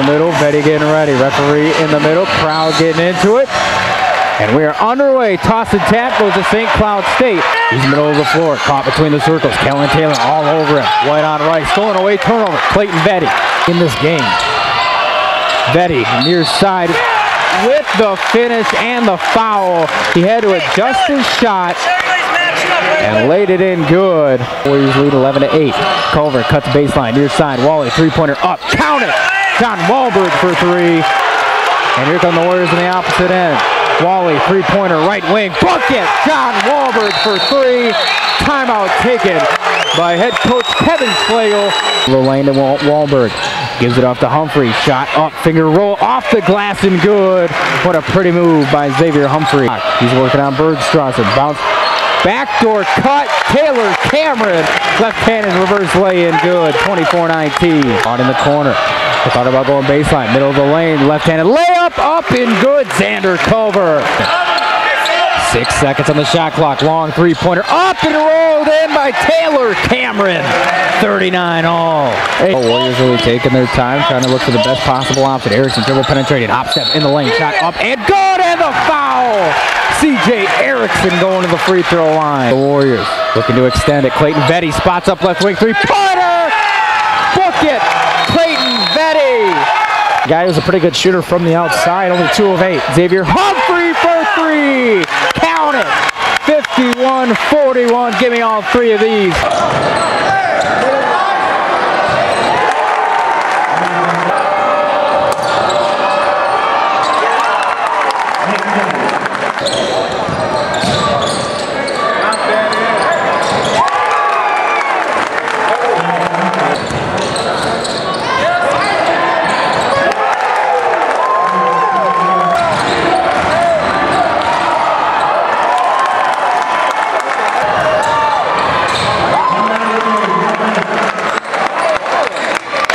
the middle. Vette getting ready. Referee in the middle. Crowd getting into it. And we are underway. Toss and tap goes to St. Cloud State. He's middle of the floor. Caught between the circles. Kellen Taylor all over him. White on right. Stolen away turnover. Clayton Vette in this game. Vette near side with the finish and the foul. He had to adjust his shot and laid it in good. Warriors lead 11 to 8. Culver cuts baseline near side. Wally three pointer up. Count it. John Wahlberg for three. And here come the Warriors on the opposite end. Wally, three-pointer, right wing, bucket! John Wahlberg for three. Timeout taken by head coach Kevin Schlagel. Low lane to Wal- Wahlberg. Gives it off to Humphrey. Shot up, finger roll off the glass and good. What a pretty move by Xavier Humphrey. He's working on Bergstrasser. Bounce. Backdoor cut. Taylor Cameron. Left-handed reverse lay-in good. 24-19. Out in the corner. Thought about going baseline, middle of the lane, left-handed layup, up and good. Xander Culver. Six seconds on the shot clock. Long three-pointer, up and rolled in by Taylor Cameron. 39 all. Hey, oh, Warriors really taking their time, trying to look for the best possible option. Erickson dribble penetrated, hop step in the lane, shot up and good, and the foul. C.J. Erickson going to the free throw line. The Warriors looking to extend it. Clayton Vette spots up left wing three-pointer. Book it. Clayton. Guy who's a pretty good shooter from the outside, only two of eight. Xavier Humphrey for three. Count it. 51-41. Give me all three of these.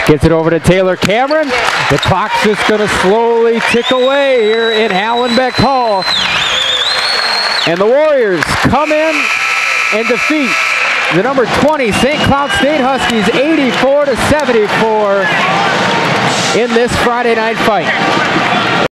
Gets it over to Taylor Cameron. The clock's just going to slowly tick away here in Halenbeck Hall. And the Warriors come in and defeat the number 20 St. Cloud State Huskies 84 to 74 in this Friday night fight.